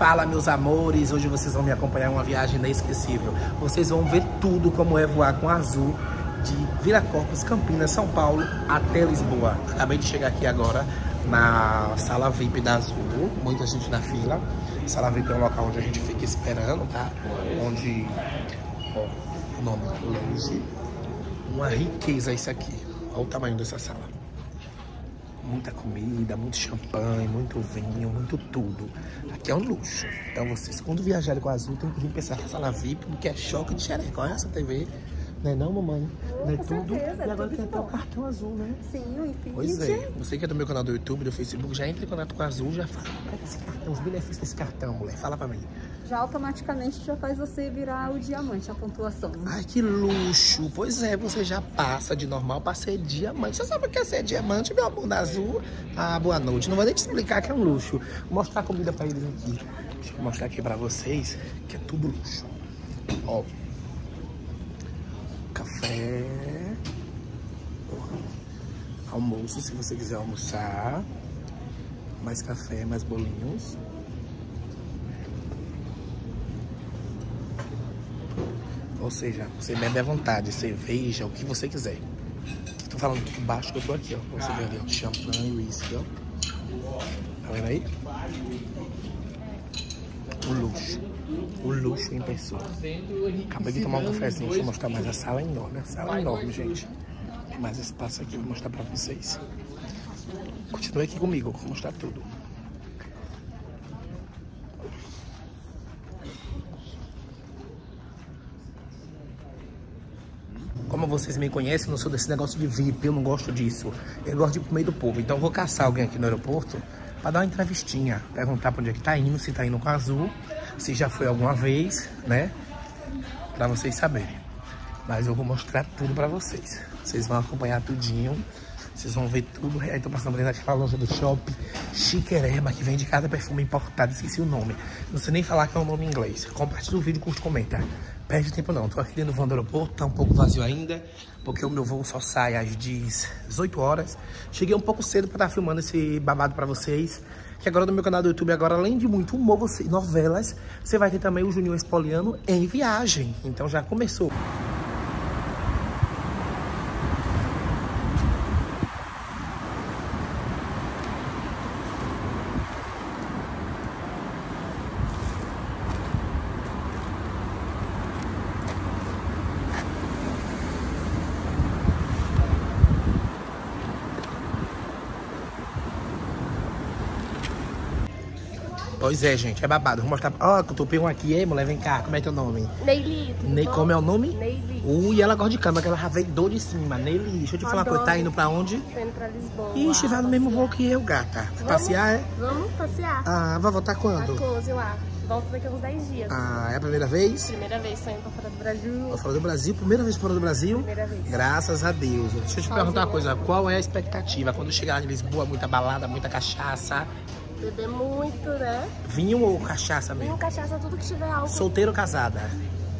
Fala, meus amores, hoje vocês vão me acompanhar uma viagem inesquecível. Vocês vão ver tudo como é voar com azul de Viracopos, Campinas, São Paulo até Lisboa. Acabei de chegar aqui agora na sala VIP da Azul, muita gente na fila. Sala VIP é um local onde a gente fica esperando, tá? Onde, ó, o nome, Lounge. Uma riqueza isso aqui. Olha o tamanho dessa sala muita comida, muito champanhe, muito vinho, muito tudo. Aqui é um luxo. Então vocês, quando viajarem com a Azul, tem que vir pensar na sala VIP, porque é choque de xereca. Olha essa TV. Não é não, mamãe? Não é com tudo? certeza, e agora tem até o cartão azul, né? Sim, o Infinity. Pois é. Você que é do meu canal do YouTube, do Facebook, já entra em contato com a Azul, já fala. Pega esse cartão, os benefícios desse cartão, mulher. Fala pra mim. Já automaticamente já faz você virar o diamante, a pontuação. Ai, que luxo. Pois é, você já passa de normal pra ser diamante. Você sabe o que é ser diamante, meu amor, azul? Ah, boa noite. Não vou nem te explicar que é um luxo. Vou mostrar a comida pra eles aqui. Deixa eu mostrar aqui pra vocês que é tudo luxo. Ó. Café. Almoço, se você quiser almoçar. Mais café, mais bolinhos. Ou seja, você bebe à vontade, cerveja, o que você quiser. Tô falando aqui baixo que eu tô aqui, ó. Você vê ali, ó. Champanhe, whisky, ó. Tá vendo aí? O luxo. O luxo em pessoa. Acabei de tomar um cafezinho, deixa eu mostrar mais. A sala é enorme, a sala é enorme, gente. Tem mais espaço aqui, vou mostrar pra vocês. Continue aqui comigo, vou mostrar tudo. Vocês me conhecem, eu não sou desse negócio de VIP, eu não gosto disso. Eu gosto de ir pro meio do povo. Então eu vou caçar alguém aqui no aeroporto pra dar uma entrevistinha. Perguntar pra onde é que tá indo, se tá indo com Azul, se já foi alguma vez, né? Pra vocês saberem. Mas eu vou mostrar tudo pra vocês. Vocês vão acompanhar tudinho. Vocês vão ver tudo. Aí tô passando ali naquela loja do shopping Chiquerema, que vende cada perfume importado. Esqueci o nome. Não sei nem falar que é o nome em inglês. Compartilha o vídeo, curte, comenta. Perde tempo não. Tô aqui dentro do voo do aeroporto, tá um pouco vazio ainda. Porque o meu voo só sai às 18 horas. Cheguei um pouco cedo pra estar filmando esse babado pra vocês. Que agora no meu canal do YouTube, agora além de muito humor, você, novelas, você vai ter também o Junior Espoliano em viagem. Então já começou. Pois é, gente, é babado. Vou mostrar. Ó, oh, topei um aqui, ei, mulher, vem cá. Como é teu nome? Neili, Ney, bom? como é o nome? Neili. Ui, ela gosta de cama, que ela já veio dor de cima. Neili, deixa eu te falar uma coisa. Tá indo pra onde? Tô indo pra Lisboa. Ixi, vai no mesmo voo que eu, gata. Vai passear, é? Vamos passear. Ah, vai voltar A quando? Close lá. Volto daqui a uns 10 dias. Ah, é a primeira vez? Primeira vez saindo pra fora do Brasil. Pra fora do Brasil? Primeira vez fora do Brasil? Primeira vez. Graças a Deus. Deixa eu te perguntar uma coisa. Qual é a expectativa? Quando chegar lá em Lisboa, muita balada, muita cachaça? Beber muito, né? Vinho ou cachaça Vinho, mesmo? cachaça, tudo que tiver álcool. Solteiro ou casada?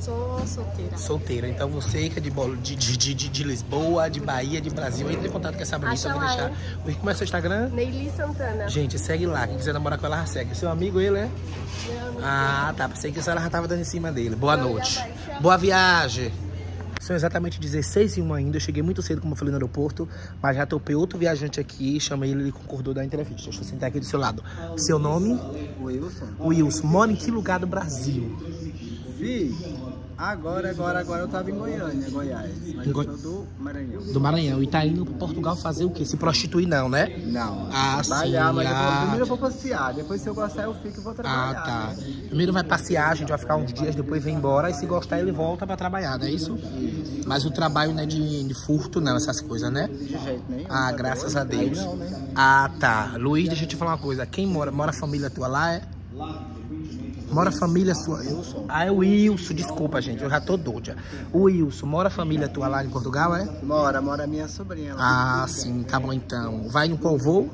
Sou solteira. Solteira. Então você que é de, de, de, de, Lisboa, de Bahia, de Brasil, entre em contato com essa bonita. Vou deixar. Como é seu Instagram? Neili Santana. Gente, segue lá. Quem quiser namorar com ela, segue. Seu amigo, ele é? Meu amigo. Ah, tá. Pensei que ela já tava dando em cima dele. Boa noite. Boa viagem. São exatamente 16 e 1 ainda. Eu cheguei muito cedo, como eu falei, no aeroporto. Mas já topei outro viajante aqui. Chamei ele, ele concordou da entrevista. Deixa eu sentar aqui do seu lado. Seu nome? Wilson. Wilson. Mora em que lugar do Brasil? Vi, agora, agora, agora eu tava em Goiânia, Goiás. Mas Em eu sou do Maranhão. Do Maranhão. E tá indo pra Portugal fazer o quê? Se prostituir não, né? Não. Ah, trabalhar, sim, mas eu ah. primeiro eu vou passear. Depois, se eu gostar, eu fico e vou Ah, trabalhar. tá. né? Primeiro vai passear, a gente vai ficar uns dias, depois vem embora. E se gostar, ele volta pra trabalhar, não é isso? Mas o trabalho não é de, de furto, não, essas coisas, né? De jeito nenhum. Ah, graças a Deus. Não, né? Ah, tá. Luiz, deixa eu te falar uma coisa. Quem mora? Mora a família tua lá, é? Mora a família sua? Wilson. Ah, é o Wilson, desculpa, gente, eu já tô doida. O Wilson, mora a família tua lá em Portugal, é? Mora, mora minha sobrinha lá. Ah, sim, tá bom então. Vai em qual voo?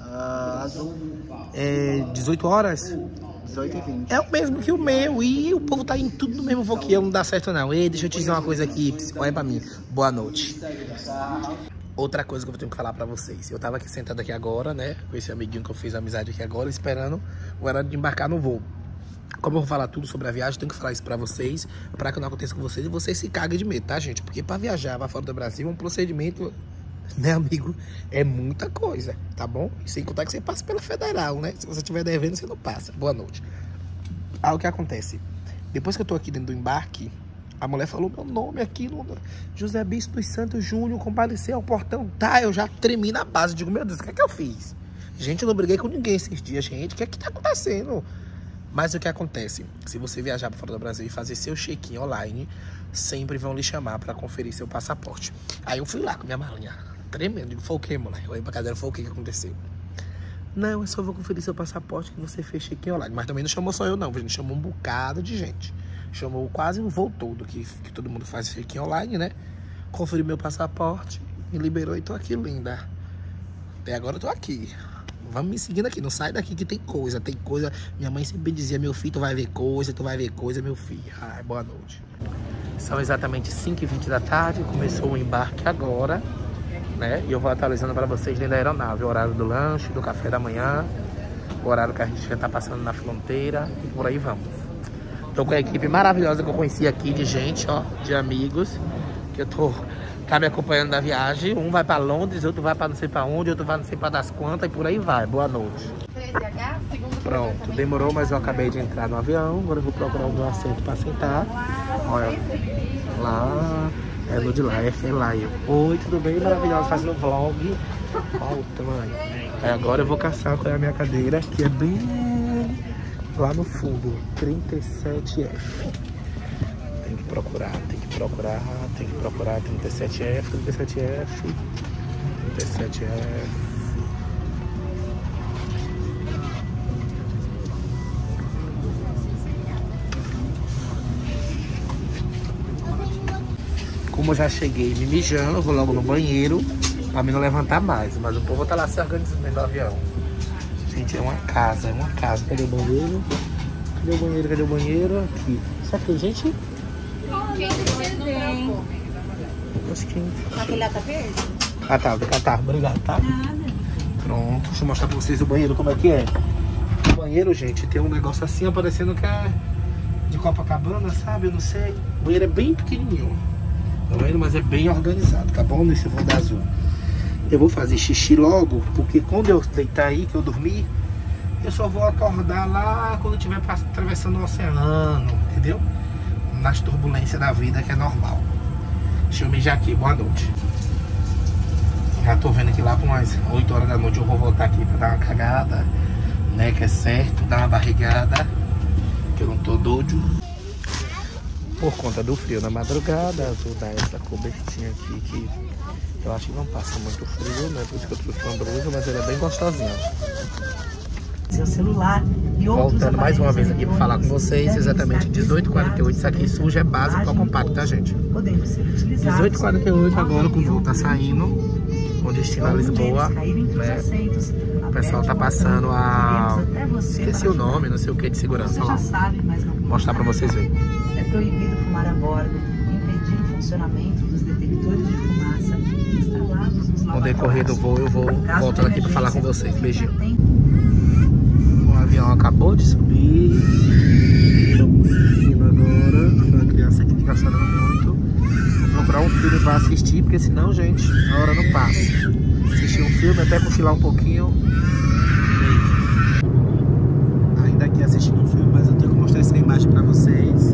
Ah, azul, É 18 horas? 18 e 20. É o mesmo que o meu. E o povo tá indo tudo no mesmo voo que eu, não dá certo não. Ei, deixa eu te dizer uma coisa aqui, olha pra mim. Boa noite. Outra coisa que eu tenho que falar pra vocês. Eu tava aqui sentado aqui agora, né? Com esse amiguinho que eu fiz amizade aqui agora, esperando o horário de embarcar no voo. Como eu vou falar tudo sobre a viagem, tenho que falar isso pra vocês, pra que não aconteça com vocês e vocês se caguem de medo, tá, gente? Porque pra viajar pra fora do Brasil é um procedimento, né, amigo? É muita coisa, tá bom? Sem contar que você passa pela federal, né? Se você estiver devendo, você não passa. Boa noite. Ah, o que acontece? Depois que eu tô aqui dentro do embarque, a mulher falou meu nome aqui no José Bispo dos Santos Júnior, comparecer ao portão. Tá, eu já tremi na base. Digo, meu Deus, o que é que eu fiz? Gente, eu não briguei com ninguém esses dias, gente. O que é que tá acontecendo? Mas o que acontece? Se você viajar para fora do Brasil e fazer seu check-in online, sempre vão lhe chamar para conferir seu passaporte. Aí eu fui lá com minha malinha, tremendo. Digo, foi o que, mulher? Eu ia pra cadeira, foi o que que aconteceu? Não, eu só vou conferir seu passaporte que você fez check-in online. Mas também não chamou só eu, não. Gente chamou um bocado de gente. Chamou quase um voo todo, que, que todo mundo faz check-in online, né? Conferiu meu passaporte, me liberou e tô aqui, linda. Até agora eu tô aqui. Vamos me seguindo aqui, não sai daqui que tem coisa, tem coisa. Minha mãe sempre dizia, meu filho, tu vai ver coisa, tu vai ver coisa, meu filho. Ai, boa noite. São exatamente 5h20 da tarde, começou o embarque agora, né? E eu vou atualizando para vocês dentro da aeronave, o horário do lanche, do café da manhã, o horário que a gente já tá passando na fronteira e por aí vamos. Tô com a equipe maravilhosa que eu conheci aqui de gente, ó, de amigos, que eu tô tá me acompanhando na viagem. Um vai para Londres, outro vai para não sei para onde, outro vai não sei para das quantas e por aí vai. Boa noite. Pronto, demorou, mas eu acabei de entrar no avião. Agora eu vou procurar um assento para sentar. Olha, lá é no de lá, é Felaio. Oi, tudo bem? Maravilhosa, fazendo vlog. Olha o tamanho. Aí agora eu vou caçar qual é a minha cadeira, que é bem lá no fundo, 37F tem que procurar, tem que procurar, tem que procurar 37F, 37F, 37F. Como eu já cheguei me mijando, vou logo no banheiro pra mim não levantar mais. Mas o povo tá lá se organizando do avião. Gente, é uma casa, é uma casa. Cadê o banheiro? Cadê o banheiro? Cadê o banheiro? Aqui. Isso aqui, gente, Tem. Acho que... Aquele lá tá verde? Ah tá, catar. Obrigado, tá? Pronto, deixa eu mostrar pra vocês o banheiro como é que é. O banheiro, gente, tem um negócio assim, aparecendo que é de Copacabana, sabe? Eu não sei. O banheiro é bem pequenininho. Tá vendo? Mas é bem organizado, tá bom? Nesse voo da azul. Eu vou fazer xixi logo, porque quando eu deitar aí, que eu dormir, eu só vou acordar lá quando estiver atravessando o oceano, entendeu? Nas turbulências da vida, que é normal. Deixa eu mijar aqui, boa noite. Já tô vendo que lá por umas 8 horas da noite eu vou voltar aqui pra dar uma cagada, né? Que é certo, dar uma barrigada, que eu não tô doido. Por conta do frio na madrugada, vou dar essa cobertinha aqui que eu acho que não passa muito frio, né? Por isso que eu trouxe uma blusa, mas ela é bem gostosinha. seu celular e Voltando mais uma vez aqui pra falar com vocês, exatamente estar 18h48. Isso aqui suja é pra imagem compacto, tá, gente? Podendo ser utilizados 18h48 agora com o voo tá saindo, com destino a Lisboa, né? O pessoal tá passando a... Esqueci o nome, não sei o que de segurança lá. não Mostrar pra vocês verem. É proibido fumar a bordo, impedir o funcionamento dos detectores de fumaça instalados nos No decorrer do voo eu vou voltando aqui pra falar com vocês. Beijinho. O avião acabou de subir. Estamos indo agora. Uma criança que tá chorando muito. Procurar um filme pra assistir, porque senão, gente, a hora não passa. Assistir um filme, até cochilar um pouquinho. Ainda aqui assistindo um filme, mas eu tenho que mostrar essa imagem pra vocês.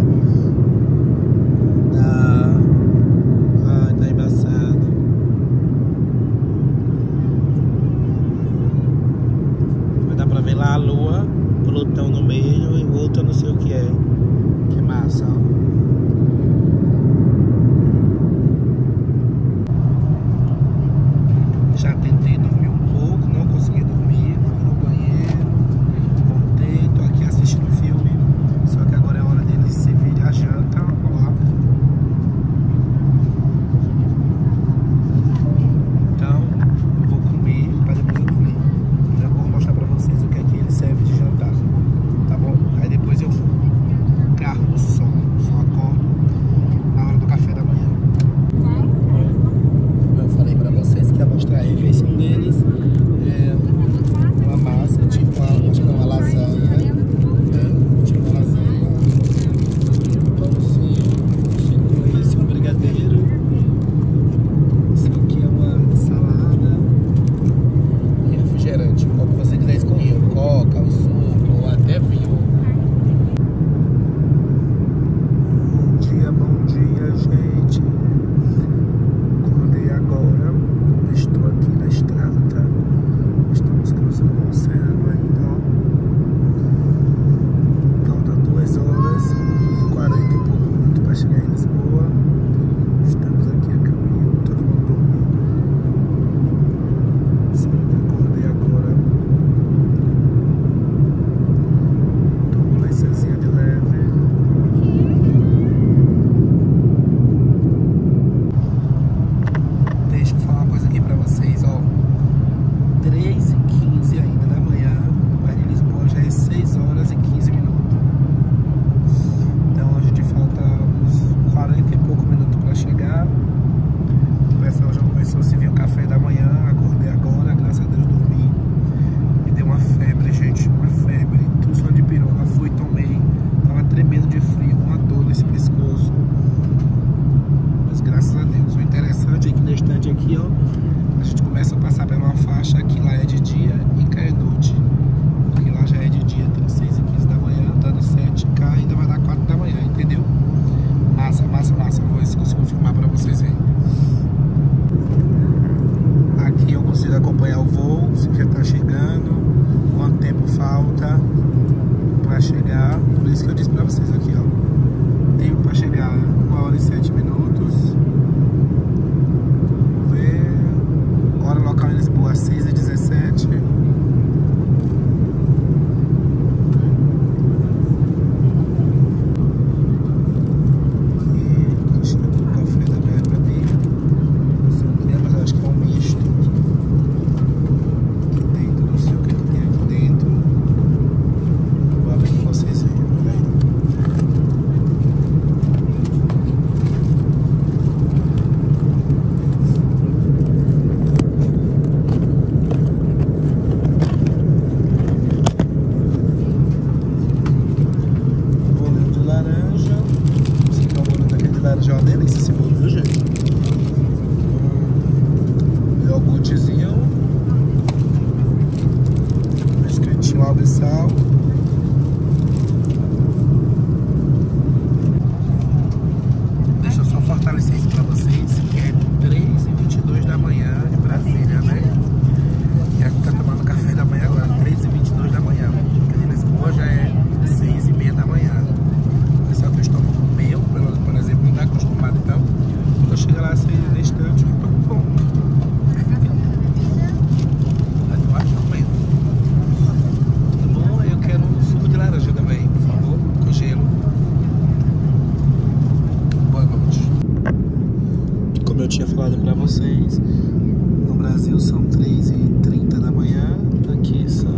Tinha falado pra vocês, no Brasil são 3h30 da manhã, aqui são.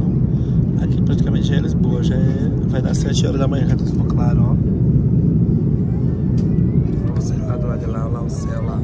Aqui praticamente já é Lisboa, já é, vai dar 7 horas da manhã, já tá tudo claro, ó. Pra vocês lá do lado de lá, lá o céu lá.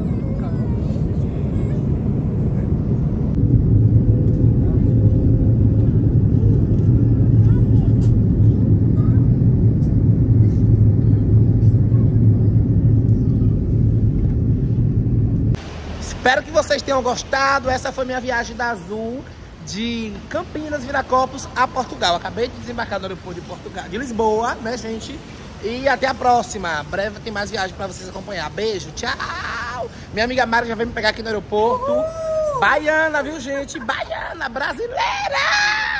Espero que vocês tenham gostado. Essa foi minha viagem da Azul de Campinas, Viracopos a Portugal. Acabei de desembarcar no aeroporto de Portugal, de Lisboa, né, gente? E até a próxima. Breve tem mais viagem pra vocês acompanhar. Beijo, tchau. Minha amiga Mara já veio me pegar aqui no aeroporto. Baiana, viu, gente? Baiana, brasileira!